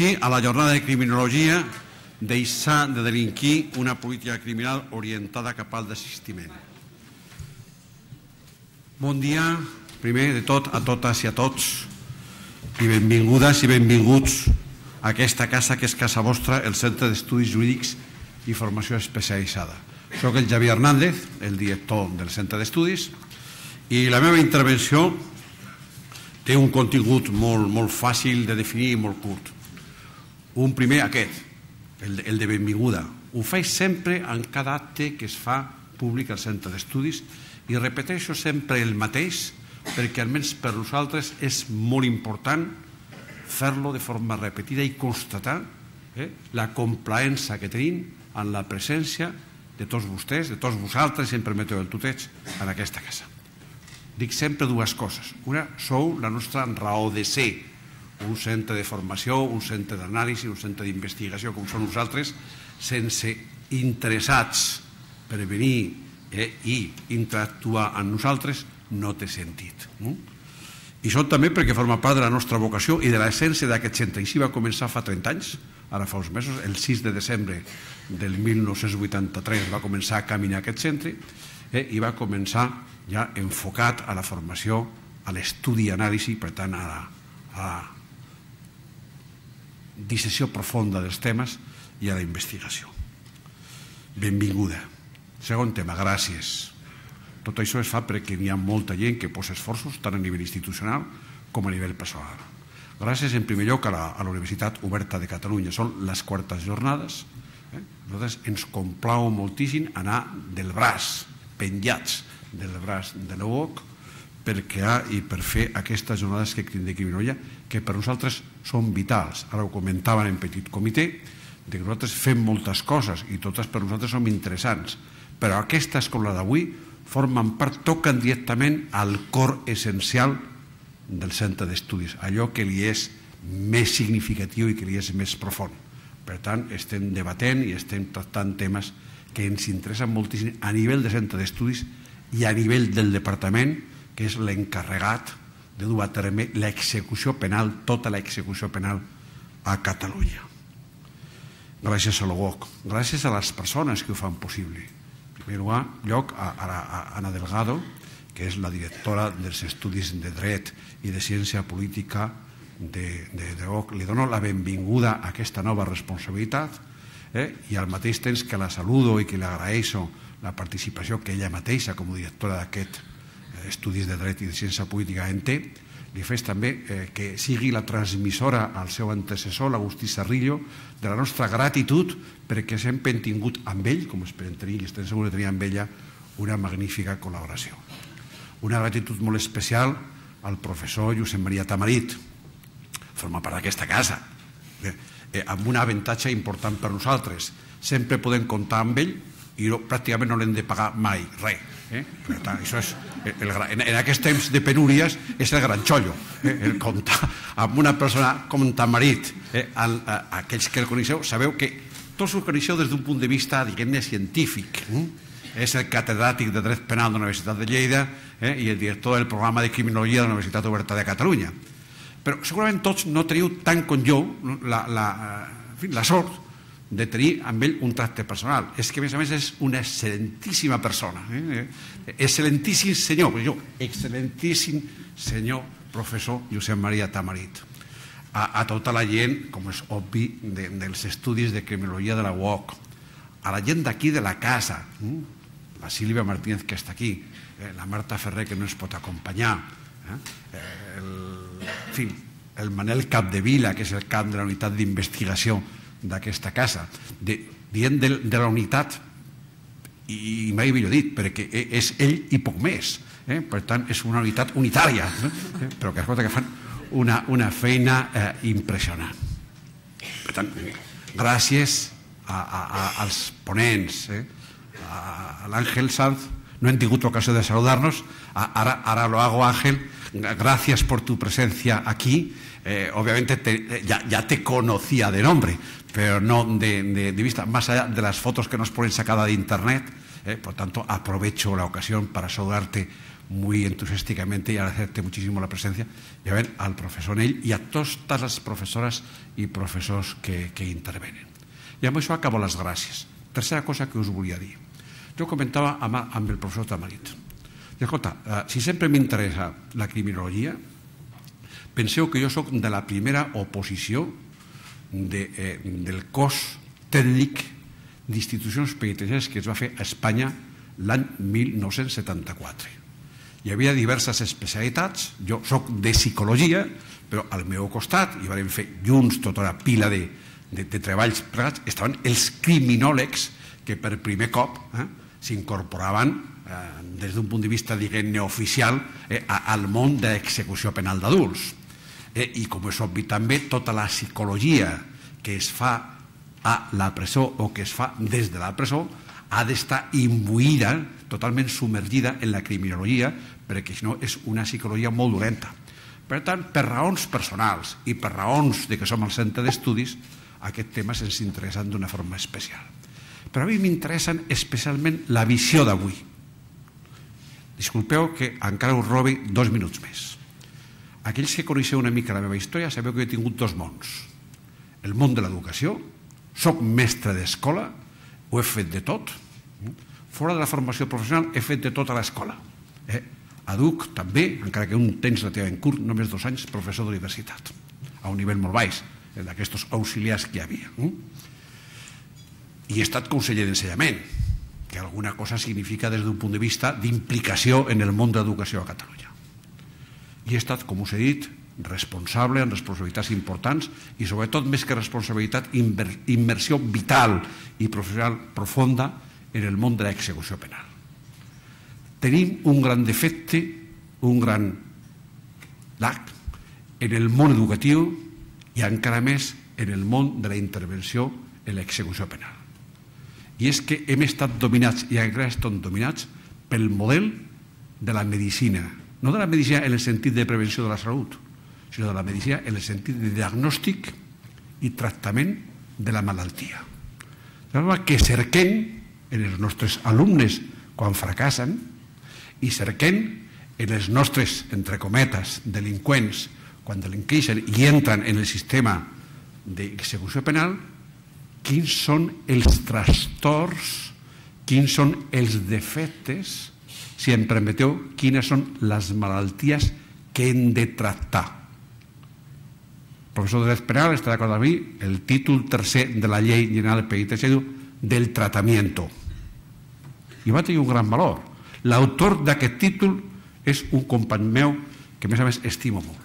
així, a la jornada de criminologia, deixar de delinquir una política criminal orientada cap al desistiment. Bon dia, primer de tot, a totes i a tots, i benvingudes i benvinguts a aquesta casa que és casa vostra, el Centre d'Estudis Jurídics i Formació Especialitzada. Soc el Javier Hernández, el director del Centre d'Estudis, i la meva intervenció té un contingut molt, molt fàcil de definir i molt curt. Un primer, aquest, el, el de benvinguda. Ho faig sempre en cada acte que es fa públic al centre d'estudis i repeteixo sempre el mateix perquè almenys per nosaltres és molt important fer-lo de forma repetida i constatar eh, la complaença que tenim en la presència de tots vostès, de tots vosaltres, si em permeteu el tuteig, en aquesta casa. Dic sempre dues coses. Una, sou la nostra raó de ser, un centre de formació, un centre d'anàlisi, un centre d'investigació com són nosaltres, sense interessats per venir eh, i interactuar amb nosaltres, no té sentit. No? I això també perquè forma part de la nostra vocació i de l'essència d'aquest centre. Si va començar fa 30 anys, ara fa uns mesos, el 6 de desembre del 1983 va començar a caminar aquest centre eh, i va començar ja enfocat a la formació, a l'estudi i anàlisi, per tant, a la, a la disseció profunda dels temes i a la investigació. Benvinguda. Segon tema, gràcies. Tot això es fa perquè n'hi ha molta gent que posa esforços tant a nivell institucional com a nivell personal. Gràcies en primer lloc a la, a la Universitat Oberta de Catalunya. Són les quartes jornades. Eh? Nosaltres ens complau moltíssim anar del braç, penjats del braç de l'UOC, per crear i per fer aquestes jornades que de criminologia que per nosaltres són vitals. Ara ho comentaven en petit comitè, de que nosaltres fem moltes coses i totes per nosaltres són interessants, però aquestes com la d'avui formen part, toquen directament al cor essencial del centre d'estudis, allò que li és més significatiu i que li és més profund. Per tant, estem debatent i estem tractant temes que ens interessen moltíssim a nivell de centre d'estudis i a nivell del departament que és l'encarregat de dur a terme l'execució penal, tota l'execució penal a Catalunya. Gràcies a l'OGOC, gràcies a les persones que ho fan possible. En primer lloc, a, a, a Ana Delgado, que és la directora dels estudis de dret i de ciència política de, de, de OC. Li dono la benvinguda a aquesta nova responsabilitat eh? i al mateix temps que la saludo i que li agraeixo la participació que ella mateixa com a directora d'aquest estudis de dret i de ciència política en té, li fes també eh, que sigui la transmissora al seu antecessor, l'Agustí Sarrillo, de la nostra gratitud perquè sempre hem tingut amb ell, com esperem tenir i estem segurs de tenir amb ella, una magnífica col·laboració. Una gratitud molt especial al professor Josep Maria Tamarit, forma part d'aquesta casa, eh, eh, amb un avantatge important per nosaltres. Sempre podem comptar amb ell i no, pràcticament no l'hem de pagar mai, res. Eh? Tant, això és el, en, en aquests temps de penúries és el gran xollo, eh? el comptar amb una persona com Tamarit, eh? el, a, aquells que el coneixeu, sabeu que tots ho coneixeu des d'un punt de vista, diguem-ne, científic. Eh? És el catedràtic de Dret Penal de la Universitat de Lleida eh? i el director del programa de Criminologia de la Universitat Oberta de Catalunya. Però segurament tots no teniu tant com jo la, la, en fi, la sort de tenir amb ell un tracte personal. És que, a més a més, és una excel·lentíssima persona. Eh? Excel·lentíssim senyor, jo, excel·lentíssim senyor professor Josep Maria Tamarit. A, a tota la gent, com és obvi, de, dels estudis de criminologia de la UOC, a la gent d'aquí de la casa, eh? la Sílvia Martínez que està aquí, eh? la Marta Ferrer que no ens pot acompanyar, eh? el, en fi, el Manel Capdevila, que és el cap de la unitat d'investigació d'aquesta casa, de, dient de, de la unitat, i, mai millor dit, perquè e, és ell i poc més. Eh? Per tant, és una unitat unitària, eh? però que, escolta, que fan una, una feina eh, impressionant. Per tant, gràcies a, a, a, als ponents, eh? a, a l'Àngel Sanz, no hem tingut ocasió de saludar-nos, ara lo hago Ángel, gracias por tu presencia aquí, eh, obviamente te, ya, ya, te conocía de nombre, pero no de, vista, más allá de las fotos que nos ponen sacada de internet. Eh, por tanto, aprovecho la ocasión para saludarte muy entusiásticamente y agradecerte muchísimo la presencia y a ver al profesor Nell y a todas las profesoras i professors que, que intervenen. I amb això acabo les gràcies. Tercera cosa que us volia dir. Jo comentava amb, amb el professor Tamarit. I escolta, eh, si sempre m'interessa la criminologia, penseu que jo sóc de la primera oposició de, eh, del cos tècnic d'institucions penitenciàries que es va fer a Espanya l'any 1974. Hi havia diverses especialitats, jo sóc de psicologia, però al meu costat, i vam fer junts tota una pila de, de, de treballs estaven els criminòlegs que per primer cop eh, s'incorporaven eh, des d'un punt de vista, diguem, neoficial eh, al món de l'execució penal d'adults. Eh, I com és obvi també, tota la psicologia que es fa a la presó o que es fa des de la presó ha d'estar imbuïda, totalment submergida en la criminologia, perquè si no és una psicologia molt dolenta. Per tant, per raons personals i per raons de que som al centre d'estudis, aquest tema se'ns interessa d'una forma especial. Però a mi m'interessen especialment la visió d'avui. Disculpeu que encara us robi dos minuts més. Aquells que coneixeu una mica la meva història sabeu que he tingut dos mons. El món de l'educació, soc mestre d'escola, ho he fet de tot. Fora de la formació professional he fet de tot a l'escola. Eh? Aduc també, encara que un temps relativament curt, només dos anys, professor d'universitat, a un nivell molt baix, d'aquests auxiliars que hi havia. I he estat conseller d'ensenyament, que alguna cosa significa des d'un punt de vista d'implicació en el món de l'educació a Catalunya. I he estat, com us he dit, responsable en responsabilitats importants i sobretot més que responsabilitat immersió vital i professional profunda en el món de l'execució penal tenim un gran defecte, un gran lac en el món educatiu i encara més en el món de la intervenció en l'execució penal. I és que hem estat dominats i encara estem dominats pel model de la medicina, no de la medicina en el sentit de prevenció de la salut, sinó de la medicina en el sentit de diagnòstic i tractament de la malaltia. De forma que cerquem en els nostres alumnes quan fracassen i cerquem en els nostres, entre cometes, delinqüents, quan delinqueixen i entren en el sistema d'execució penal, quins són els trastorns, quins són els defectes, si em permeteu, quines són les malalties que hem de tractar. El professor de dret penal està d'acord amb mi, el títol tercer de la llei general penitenciària del tratamiento. I va tenir un gran valor L'autor d'aquest títol és un company meu que a més a més estimo molt.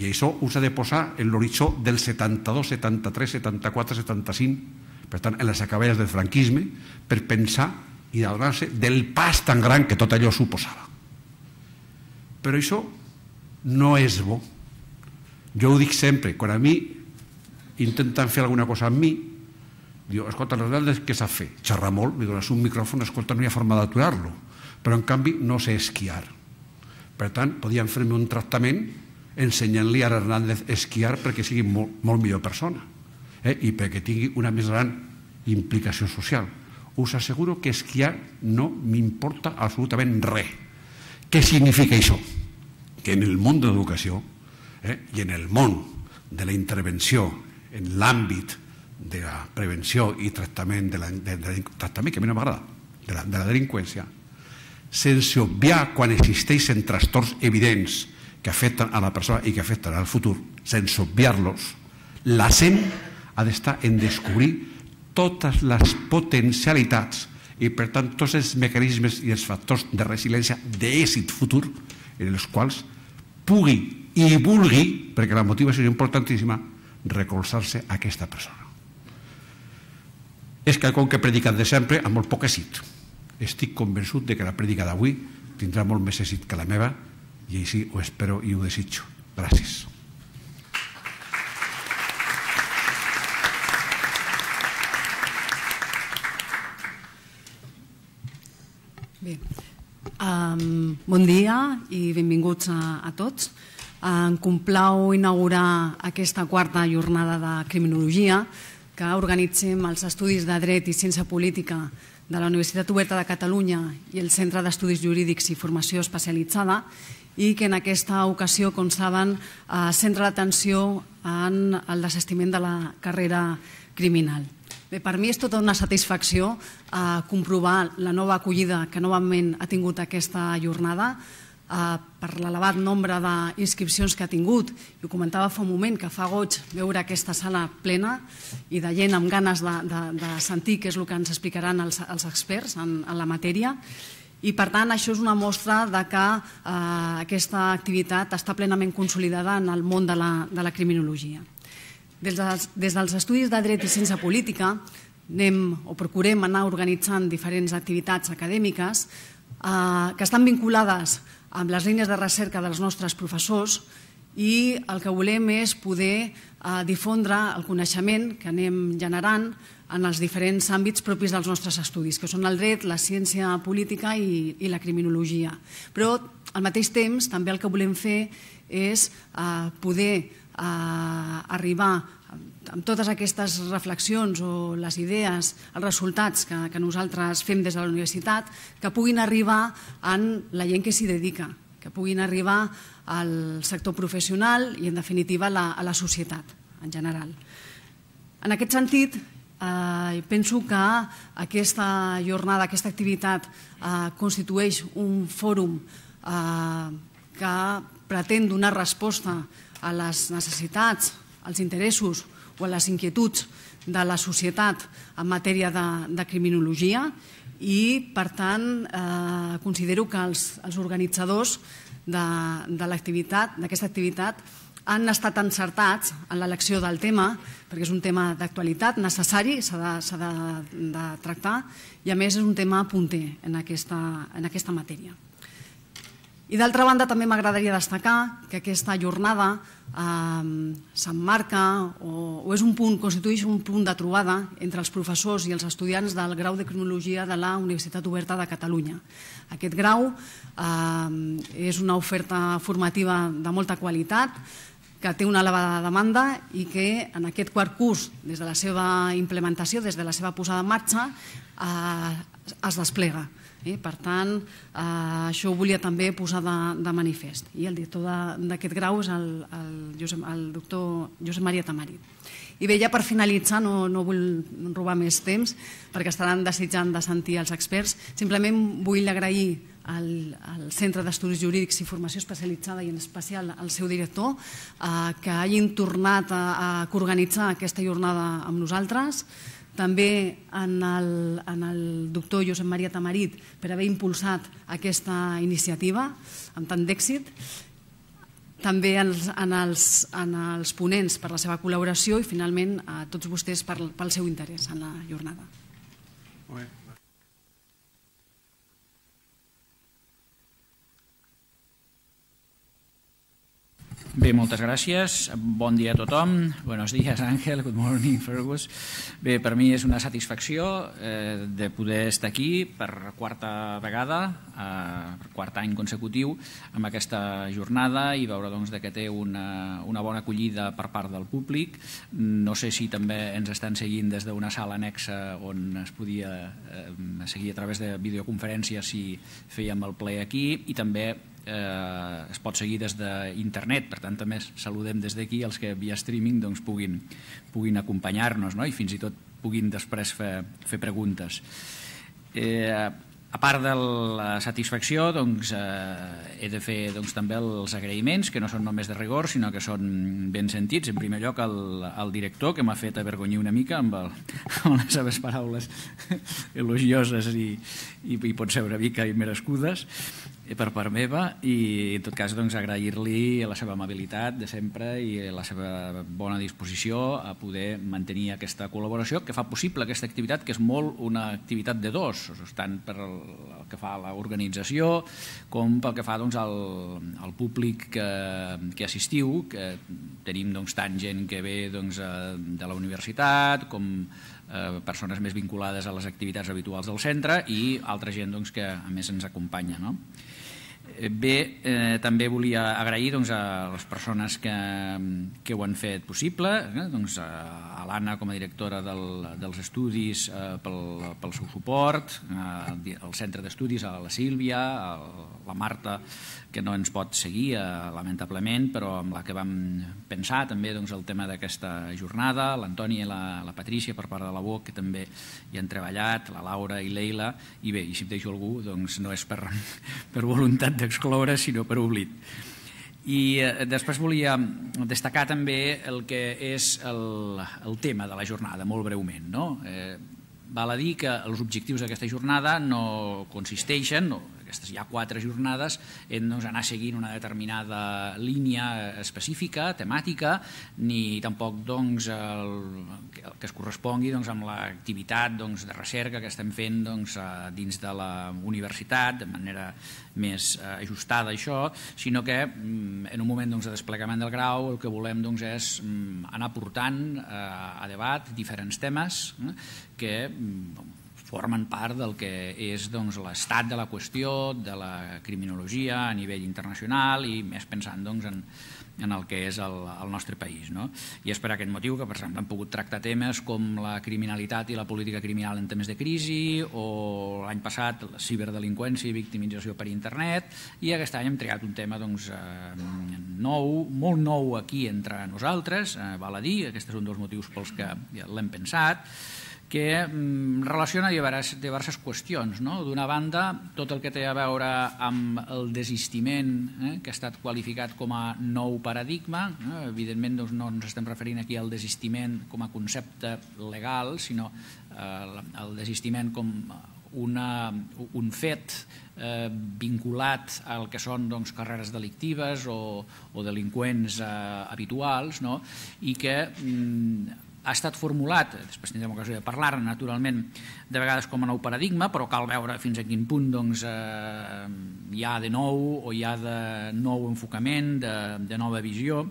I això us ha de posar en l'horitzó del 72, 73, 74, 75, per tant, en les acaballes del franquisme, per pensar i adonar-se del pas tan gran que tot allò suposava. Però això no és bo. Jo ho dic sempre, quan a mi intenten fer alguna cosa amb mi, diu, escolta, la veritat és que s'ha fet. Xerrar molt, li dones un micròfon, escolta, no hi ha forma d'aturar-lo però en canvi no sé esquiar. Per tant, podien fer-me un tractament ensenyant-li a Hernández esquiar perquè sigui molt, molt millor persona eh? i perquè tingui una més gran implicació social. Us asseguro que esquiar no m'importa absolutament res. Què significa això? Que en el món de l'educació eh, i en el món de la intervenció en l'àmbit de la prevenció i tractament de la, de, de, de, tractament que a mi no m'agrada, de, la, de la delinqüència, sense obviar quan existeixen trastorns evidents que afecten a la persona i que afecten al futur, sense obviar-los, l'accent ha d'estar en descobrir totes les potencialitats i, per tant, tots els mecanismes i els factors de resiliència d'èxit futur en els quals pugui i vulgui, perquè la motivació és importantíssima, recolzar-se a aquesta persona. És que com que he predicat de sempre amb molt poc èxit estic convençut de que la prèdica d'avui tindrà molt més èxit que la meva i així ho espero i ho desitjo. Gràcies. Bé, um, bon dia i benvinguts a, a tots. Em complau inaugurar aquesta quarta jornada de criminologia que organitzem els estudis de dret i ciència política de la Universitat Oberta de Catalunya i el Centre d'Estudis Jurídics i Formació Especialitzada i que en aquesta ocasió, com saben, eh, centra l'atenció en el desestiment de la carrera criminal. Bé, per mi és tota una satisfacció eh, comprovar la nova acollida que novament ha tingut aquesta jornada eh, per l'elevat nombre d'inscripcions que ha tingut. I ho comentava fa un moment, que fa goig veure aquesta sala plena i de gent amb ganes de, de, de sentir què és el que ens explicaran els, els experts en, en la matèria. I, per tant, això és una mostra de que eh, aquesta activitat està plenament consolidada en el món de la, de la criminologia. Des dels, des dels estudis de dret i ciència política anem o procurem anar organitzant diferents activitats acadèmiques eh, que estan vinculades amb les línies de recerca dels nostres professors i el que volem és poder eh, difondre el coneixement que anem generant en els diferents àmbits propis dels nostres estudis, que són el dret, la ciència política i, i la criminologia. Però, al mateix temps, també el que volem fer és eh, poder eh, arribar amb totes aquestes reflexions o les idees, els resultats que, que nosaltres fem des de la universitat, que puguin arribar en la gent que s'hi dedica, que puguin arribar al sector professional i, en definitiva, la, a la societat en general. En aquest sentit, eh, penso que aquesta jornada, aquesta activitat eh, constitueix un fòrum eh, que pretén donar resposta a les necessitats, als interessos o a les inquietuds de la societat en matèria de, de criminologia i, per tant, eh, considero que els, els organitzadors de, de l'activitat, d'aquesta activitat, han estat encertats en l'elecció del tema, perquè és un tema d'actualitat necessari, s'ha de, de, de tractar, i a més és un tema punter en aquesta, en aquesta matèria. I d'altra banda també m'agradaria destacar que aquesta jornada eh, s'emmarca o, o és un punt, constitueix un punt de trobada entre els professors i els estudiants del grau de Cronologia de la Universitat Oberta de Catalunya. Aquest grau eh, és una oferta formativa de molta qualitat que té una elevada demanda i que en aquest quart curs, des de la seva implementació, des de la seva posada en marxa, eh, es desplega. Eh? Per tant, eh, això ho volia també posar de, de manifest. I el director d'aquest grau és el, el, Josep, el doctor Josep Maria Tamari. I bé, ja per finalitzar, no, no vull robar més temps, perquè estaran desitjant de sentir els experts, simplement vull agrair al, al Centre d'Estudis Jurídics i Formació Especialitzada i en especial al seu director eh, que hagin tornat a, a organitzar aquesta jornada amb nosaltres, també en el, en el doctor Josep Maria Tamarit per haver impulsat aquesta iniciativa amb tant d'èxit, també en els, en, els, en els ponents per la seva col·laboració i finalment a tots vostès per, pel seu interès en la jornada. Molt bé. Bé, moltes gràcies. Bon dia a tothom. Buenos días, Àngel. Good morning, Fergus. Bé, per mi és una satisfacció eh, de poder estar aquí per quarta vegada, eh, per quart any consecutiu, amb aquesta jornada i veure doncs, que té una, una bona acollida per part del públic. No sé si també ens estan seguint des d'una sala anexa on es podia eh, seguir a través de videoconferències si fèiem el ple aquí i també eh, es pot seguir des d'internet, per tant també saludem des d'aquí els que via streaming doncs, puguin, puguin acompanyar-nos no? i fins i tot puguin després fer, fer preguntes. Eh, a part de la satisfacció, doncs, eh, he de fer doncs, també els agraïments, que no són només de rigor, sinó que són ben sentits. En primer lloc, al, al director, que m'ha fet avergonyir una mica amb, el, amb les seves paraules elogioses i, i, i pot ser una mica merescudes per part meva i en tot cas doncs, agrair-li la seva amabilitat de sempre i la seva bona disposició a poder mantenir aquesta col·laboració que fa possible aquesta activitat que és molt una activitat de dos tant per el que fa a l'organització com pel que fa doncs, al, al públic que, que assistiu que tenim doncs, tant gent que ve doncs, de la universitat com eh, persones més vinculades a les activitats habituals del centre i altra gent doncs, que a més ens acompanya no? Eh, bé, eh, també volia agrair doncs, a les persones que, que ho han fet possible, eh, doncs, a l'Anna com a directora del, dels estudis eh, pel, pel seu suport, eh, al centre d'estudis, a la Sílvia, a la Marta, que no ens pot seguir, eh, lamentablement, però amb la que vam pensar també doncs, el tema d'aquesta jornada, l'Antònia i la, la Patrícia per part de la BOC, que també hi han treballat, la Laura i l'Eila, i bé, i si em deixo algú, doncs no és per, per voluntat d'excloure, sinó per oblit. I eh, després volia destacar també el que és el, el tema de la jornada, molt breument. No? Eh, val a dir que els objectius d'aquesta jornada no consisteixen, no, aquestes ja quatre jornades hem doncs, anar seguint una determinada línia específica, temàtica, ni tampoc doncs, el, el que es correspongui doncs, amb l'activitat doncs, de recerca que estem fent doncs, dins de la universitat de manera més eh, ajustada a això, sinó que mm, en un moment doncs, de desplegament del grau el que volem doncs, és mm, anar portant eh, a debat diferents temes eh, que mm, formen part del que és doncs, l'estat de la qüestió, de la criminologia a nivell internacional i més pensant doncs, en, en el que és el, el nostre país. No? I és per aquest motiu que, per exemple, hem pogut tractar temes com la criminalitat i la política criminal en temes de crisi o l'any passat la ciberdelinqüència i victimització per internet i aquest any hem triat un tema doncs, eh, nou, molt nou aquí entre nosaltres, eh, val a dir, aquest és un dels motius pels que l'hem pensat, que mm, relaciona diverses, diverses qüestions. No? D'una banda, tot el que té a veure amb el desistiment, eh, que ha estat qualificat com a nou paradigma. Eh? Evidentment doncs, no ens estem referint aquí al desistiment com a concepte legal, sinó eh, el desistiment com una, un fet eh, vinculat al que són doncs, carreres delictives o, o delinqüents eh, habituals no? i que mm, ha estat formulat, després tindrem ocasió de parlar naturalment, de vegades com a nou paradigma, però cal veure fins a quin punt doncs, eh, hi ha de nou o hi ha de nou enfocament, de, de nova visió,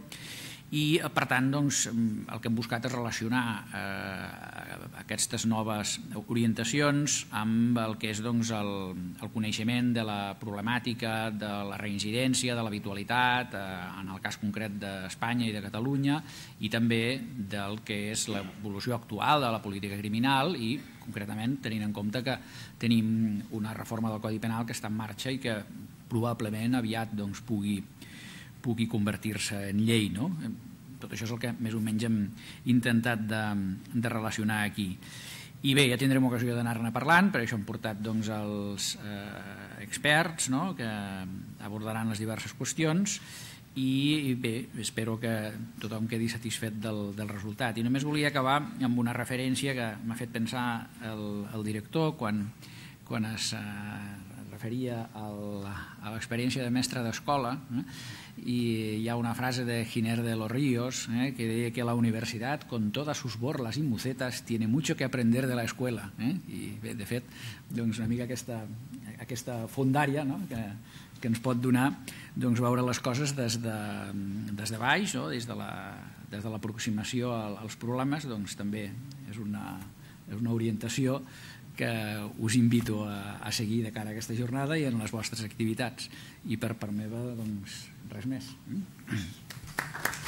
i per tant doncs, el que hem buscat és relacionar eh, aquestes noves orientacions amb el que és doncs, el, el coneixement de la problemàtica de la reincidència, de l'habitualitat, eh, en el cas concret d'Espanya i de Catalunya, i també del que és l'evolució actual de la política criminal i concretament tenint en compte que tenim una reforma del Codi Penal que està en marxa i que probablement aviat doncs, pugui pugui convertir-se en llei. No? Tot això és el que més o menys hem intentat de, de relacionar aquí. I bé, ja tindrem ocasió d'anar-ne parlant, per això hem portat doncs, els eh, experts no? que abordaran les diverses qüestions i bé, espero que tothom quedi satisfet del, del resultat. I només volia acabar amb una referència que m'ha fet pensar el, el director quan, quan es eh, referia al, a l'experiència de mestre d'escola eh? Y hi ha una frase de Giner de los Ríos eh, que deia que la universitat, con todas sus borlas y mucetas, tiene mucho que aprender de la escuela. Eh? I bé, de fet, doncs una mica aquesta, aquesta fondària no? que, que ens pot donar doncs, veure les coses des de, des de baix, no? des de la, l'aproximació als problemes, doncs també és una, és una orientació que us invito a, a seguir de cara a aquesta jornada i en les vostres activitats. I per part meva, doncs, res més. Mm?